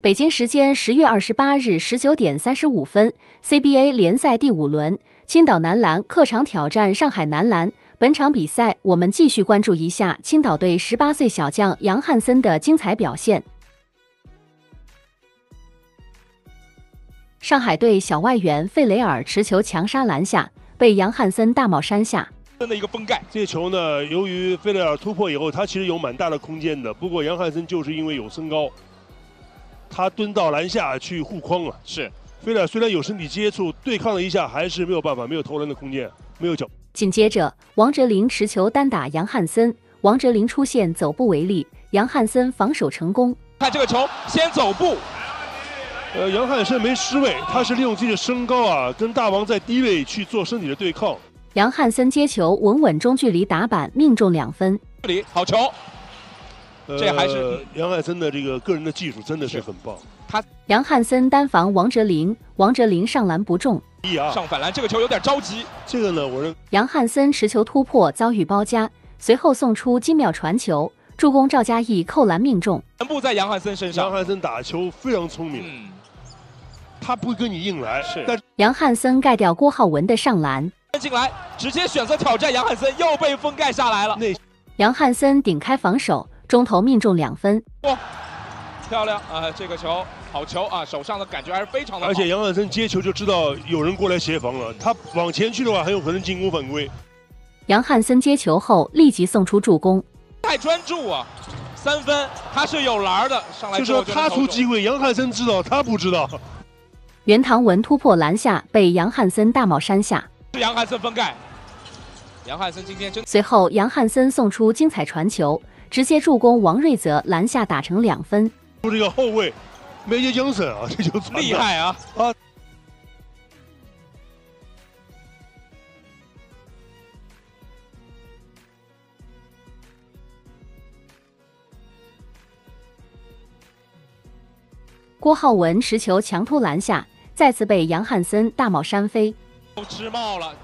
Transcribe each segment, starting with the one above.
北京时间十月二十八日十九点三十五分，CBA 联赛第五轮，青岛男篮客场挑战上海男篮。本场比赛，我们继续关注一下青岛队十八岁小将杨汉森的精彩表现。上海队小外援费雷尔持球强杀篮下，被杨汉森大帽山下。的一个封盖，这球呢，由于费雷尔突破以后，他其实有蛮大的空间的。不过杨汉森就是因为有身高，他蹲到篮下去护框了。是，费雷尔虽然有身体接触，对抗了一下，还是没有办法，没有投篮的空间，没有脚。紧接着，王哲林持球单打杨汉森，王哲林出现走步为例，杨汉森防守成功。看这个球，先走步。呃，杨汉森没失位，他是利用自己的身高啊，跟大王在低位去做身体的对抗。杨汉森接球稳稳中距离打板，命中两分。这里好球，这还是杨汉森的这个个人的技术真的是很棒。他杨汉森单防王哲林，王哲林上篮不中，上反篮，这个球有点着急。这个呢，我认杨汉森持球突破遭遇包夹，随后送出精妙传球，助攻赵嘉译扣篮命中。全部在杨汉森身上。杨汉森打球非常聪明，嗯，他不会跟你硬来，是。但杨汉森盖掉郭浩文的上篮。进来，直接选择挑战杨汉森，又被封盖下来了。那杨汉森顶开防守，中投命中两分。哇，漂亮啊！这个球好球啊，手上的感觉还是非常的而且杨汉森接球就知道有人过来协防了，他往前去的话很有可能进攻犯规。杨汉森接球后立即送出助攻，太专注啊！三分，他是有篮的，上来就说他出机会，杨汉森知道，他不知道。袁唐文突破篮下，被杨汉森大帽山下。是杨汉森封盖，杨汉森今天真。随后，杨汉森送出精彩传球，直接助攻王瑞泽篮下打成两分。就这个后卫，没些精神啊，这就厉害啊啊！郭浩文持球强突篮下，再次被杨汉森大帽扇飞。吃帽了。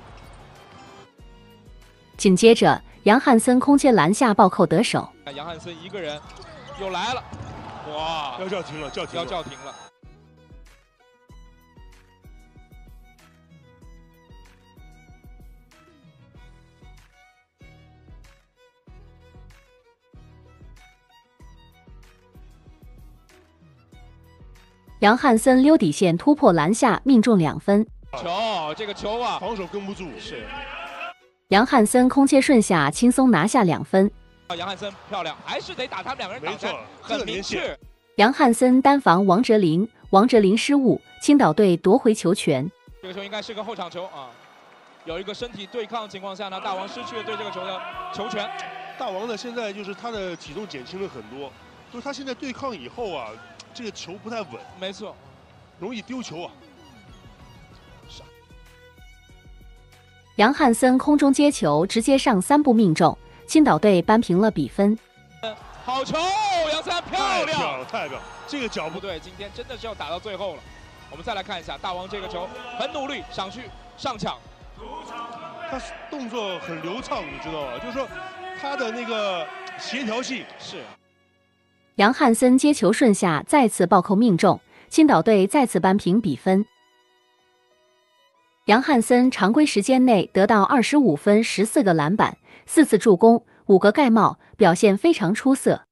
紧接着，杨汉森空切篮下暴扣得手。杨汉森一个人又来了，哇！要叫停了，叫停要叫停了。杨汉森溜底线突破篮下，命中两分。球，这个球啊，防守跟不住。是，杨汉森空切顺下，轻松拿下两分。杨汉森漂亮，还是得打他们两个人挡拆，很明确。杨汉森单防王哲林，王哲林失误，青岛队夺回球权。这个球应该是个后场球啊，有一个身体对抗情况下呢，大王失去了对这个球的球权。大王呢，现在就是他的体重减轻了很多，就是他现在对抗以后啊，这个球不太稳。没错，容易丢球啊。杨汉森空中接球，直接上三步命中，青岛队扳平了比分。好球，杨三漂亮，太漂亮！这个脚步对，今天真的是要打到最后了。我们再来看一下大王这个球，很努力上去上抢，他动作很流畅，你知道吗？就是说他的那个协调性是。杨汉森接球顺下，再次暴扣命中，青岛队再次扳平比分。杨汉森常规时间内得到二十五分、十四个篮板、四次助攻、五个盖帽，表现非常出色。